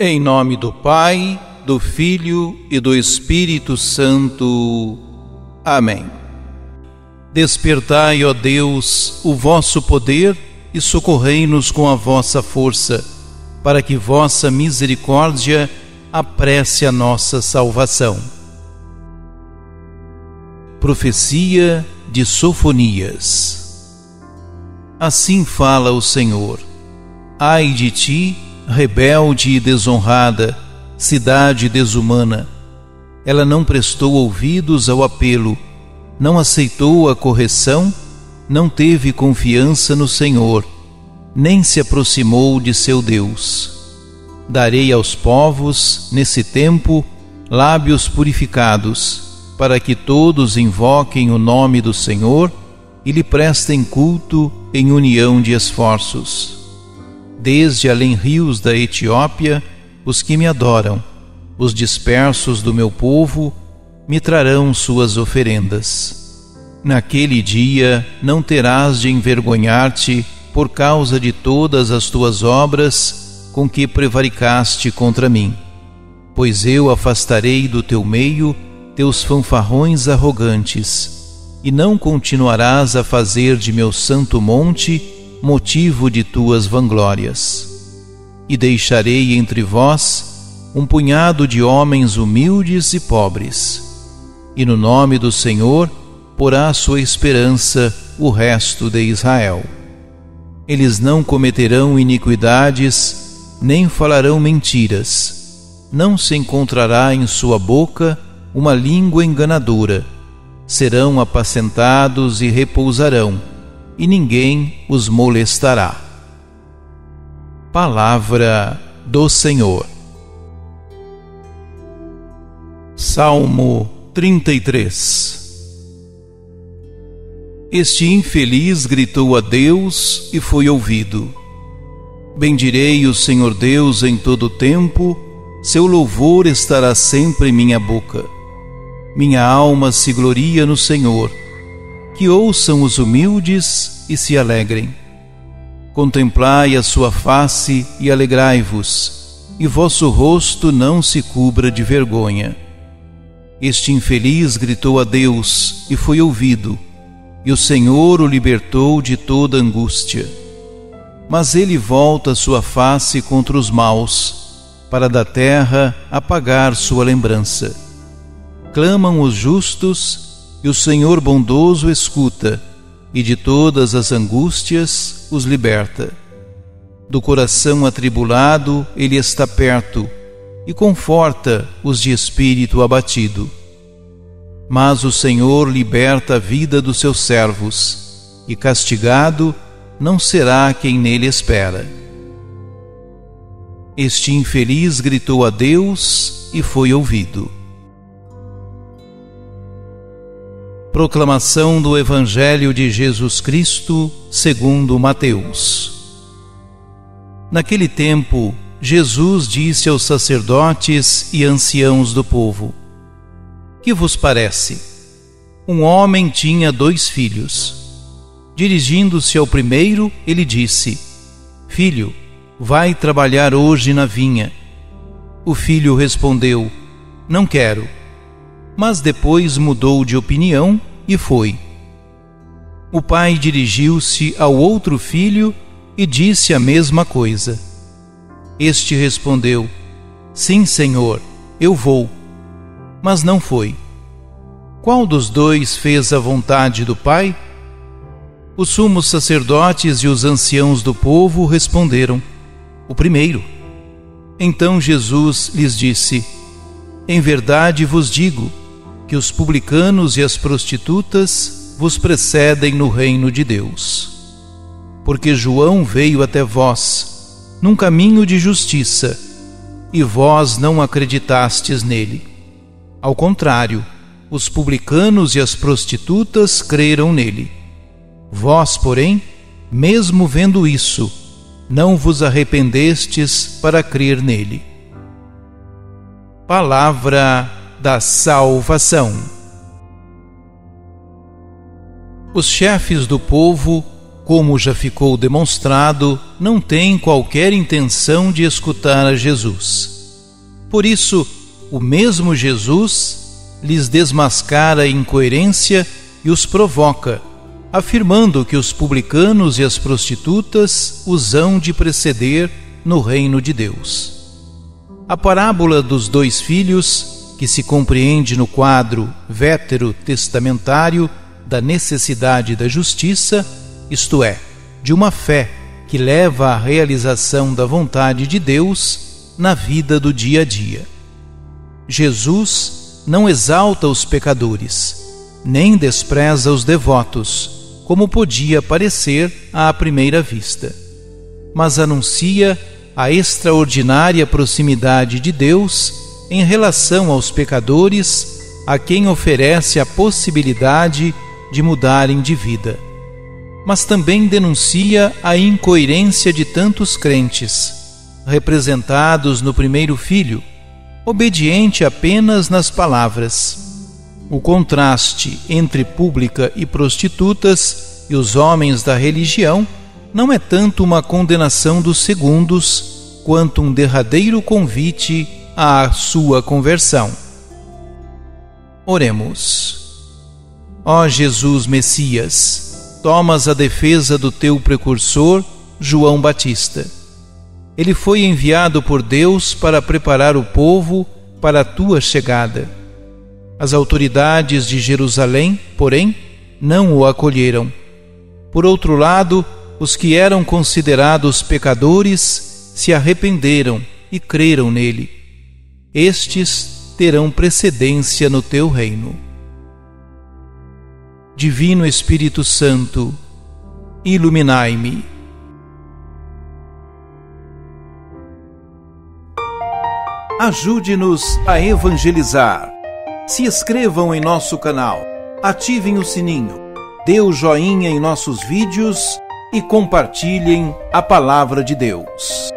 Em nome do Pai, do Filho e do Espírito Santo. Amém. Despertai, ó Deus, o vosso poder e socorrei-nos com a vossa força, para que vossa misericórdia apresse a nossa salvação. Profecia de Sofonias Assim fala o Senhor: Ai de ti, rebelde e desonrada, cidade desumana. Ela não prestou ouvidos ao apelo, não aceitou a correção, não teve confiança no Senhor, nem se aproximou de seu Deus. Darei aos povos, nesse tempo, lábios purificados, para que todos invoquem o nome do Senhor e lhe prestem culto em união de esforços desde além rios da Etiópia, os que me adoram, os dispersos do meu povo, me trarão suas oferendas. Naquele dia não terás de envergonhar-te por causa de todas as tuas obras com que prevaricaste contra mim. Pois eu afastarei do teu meio teus fanfarrões arrogantes, e não continuarás a fazer de meu santo monte motivo de tuas vanglórias. E deixarei entre vós um punhado de homens humildes e pobres, e no nome do Senhor porá sua esperança o resto de Israel. Eles não cometerão iniquidades, nem falarão mentiras, não se encontrará em sua boca uma língua enganadora. Serão apacentados e repousarão e ninguém os molestará. Palavra do Senhor. Salmo 33 Este infeliz gritou a Deus e foi ouvido. Bendirei o Senhor Deus em todo o tempo, seu louvor estará sempre em minha boca. Minha alma se gloria no Senhor que ouçam os humildes e se alegrem. Contemplai a sua face e alegrai-vos, e vosso rosto não se cubra de vergonha. Este infeliz gritou a Deus e foi ouvido, e o Senhor o libertou de toda angústia. Mas ele volta sua face contra os maus, para da terra apagar sua lembrança. Clamam os justos e o Senhor bondoso escuta, e de todas as angústias os liberta. Do coração atribulado ele está perto, e conforta os de espírito abatido. Mas o Senhor liberta a vida dos seus servos, e castigado não será quem nele espera. Este infeliz gritou a Deus e foi ouvido. Proclamação do Evangelho de Jesus Cristo, segundo Mateus. Naquele tempo, Jesus disse aos sacerdotes e anciãos do povo: Que vos parece? Um homem tinha dois filhos. Dirigindo-se ao primeiro, ele disse: Filho, vai trabalhar hoje na vinha. O filho respondeu: Não quero. Mas depois mudou de opinião e foi. O pai dirigiu-se ao outro filho e disse a mesma coisa. Este respondeu: Sim, senhor, eu vou. Mas não foi. Qual dos dois fez a vontade do pai? Os sumos sacerdotes e os anciãos do povo responderam: O primeiro. Então Jesus lhes disse: Em verdade vos digo que os publicanos e as prostitutas vos precedem no reino de Deus. Porque João veio até vós num caminho de justiça, e vós não acreditastes nele. Ao contrário, os publicanos e as prostitutas creram nele. Vós, porém, mesmo vendo isso, não vos arrependestes para crer nele. Palavra da salvação. Os chefes do povo como já ficou demonstrado, não têm qualquer intenção de escutar a Jesus. Por isso, o mesmo Jesus lhes desmascara a incoerência e os provoca, afirmando que os publicanos e as prostitutas os hão de preceder no reino de Deus. A parábola dos dois filhos, que se compreende no quadro vétero testamentário da necessidade da justiça, isto é, de uma fé que leva à realização da vontade de Deus na vida do dia a dia. Jesus não exalta os pecadores, nem despreza os devotos, como podia parecer à primeira vista, mas anuncia a extraordinária proximidade de Deus em relação aos pecadores a quem oferece a possibilidade de mudarem de vida mas também denuncia a incoerência de tantos crentes, representados no primeiro filho, obediente apenas nas palavras. O contraste entre pública e prostitutas e os homens da religião não é tanto uma condenação dos segundos, quanto um derradeiro convite à sua conversão. Oremos. Ó Jesus Messias, tomas a defesa do teu precursor, João Batista. Ele foi enviado por Deus para preparar o povo para a tua chegada. As autoridades de Jerusalém, porém, não o acolheram. Por outro lado, os que eram considerados pecadores se arrependeram e creram nele. Estes terão precedência no teu reino. Divino Espírito Santo, iluminai-me. Ajude-nos a evangelizar. Se inscrevam em nosso canal, ativem o sininho, dê o joinha em nossos vídeos e compartilhem a palavra de Deus.